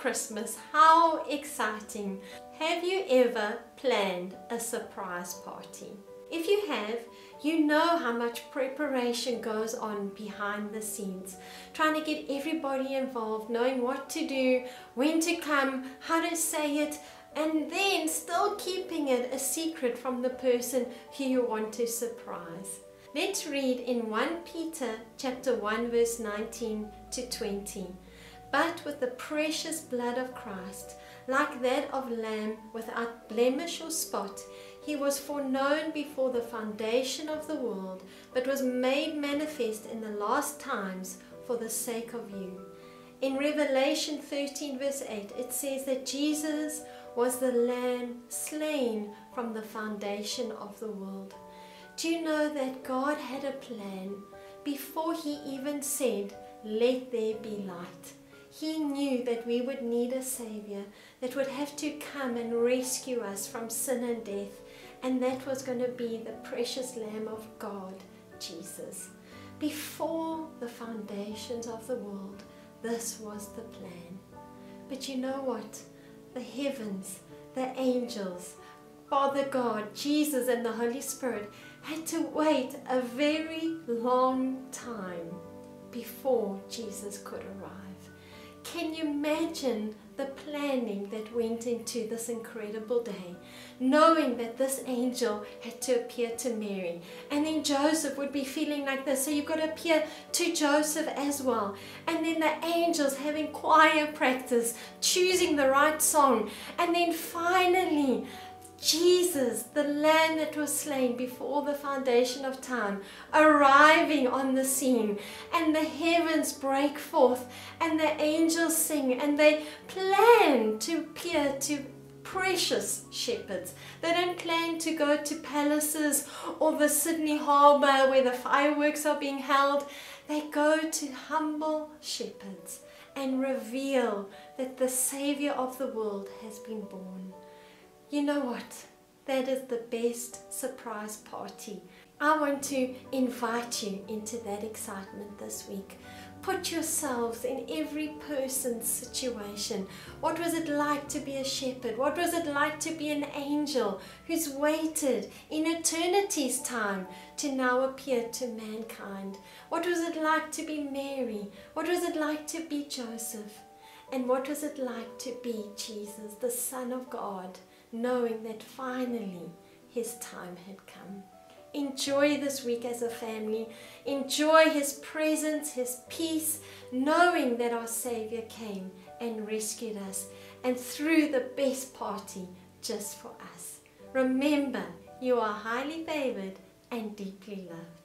Christmas. How exciting! Have you ever planned a surprise party? If you have, you know how much preparation goes on behind the scenes. Trying to get everybody involved, knowing what to do, when to come, how to say it, and then still keeping it a secret from the person who you want to surprise. Let's read in 1 Peter chapter 1 verse 19 to 20. But with the precious blood of Christ, like that of lamb without blemish or spot, he was foreknown before the foundation of the world, but was made manifest in the last times for the sake of you. In Revelation 13 verse 8 it says that Jesus was the lamb slain from the foundation of the world. Do you know that God had a plan before he even said, let there be light? He knew that we would need a Savior that would have to come and rescue us from sin and death, and that was going to be the precious Lamb of God, Jesus. Before the foundations of the world, this was the plan. But you know what? The heavens, the angels, Father God, Jesus, and the Holy Spirit had to wait a very long time before Jesus could arrive. Can you imagine the planning that went into this incredible day, knowing that this angel had to appear to Mary, and then Joseph would be feeling like this, so you've got to appear to Joseph as well, and then the angels having choir practice, choosing the right song, and then finally Jesus, the Lamb that was slain before the foundation of time, arriving on the scene, and the heavens break forth, and the angels sing, and they plan to appear to precious shepherds. They don't plan to go to palaces or the Sydney Harbour where the fireworks are being held. They go to humble shepherds and reveal that the Saviour of the world has been born. You know what? That is the best surprise party. I want to invite you into that excitement this week. Put yourselves in every person's situation. What was it like to be a shepherd? What was it like to be an angel who's waited in eternity's time to now appear to mankind? What was it like to be Mary? What was it like to be Joseph? And what was it like to be Jesus, the Son of God? Knowing that finally his time had come. Enjoy this week as a family. Enjoy his presence, his peace, knowing that our Savior came and rescued us and threw the best party just for us. Remember, you are highly favored and deeply loved.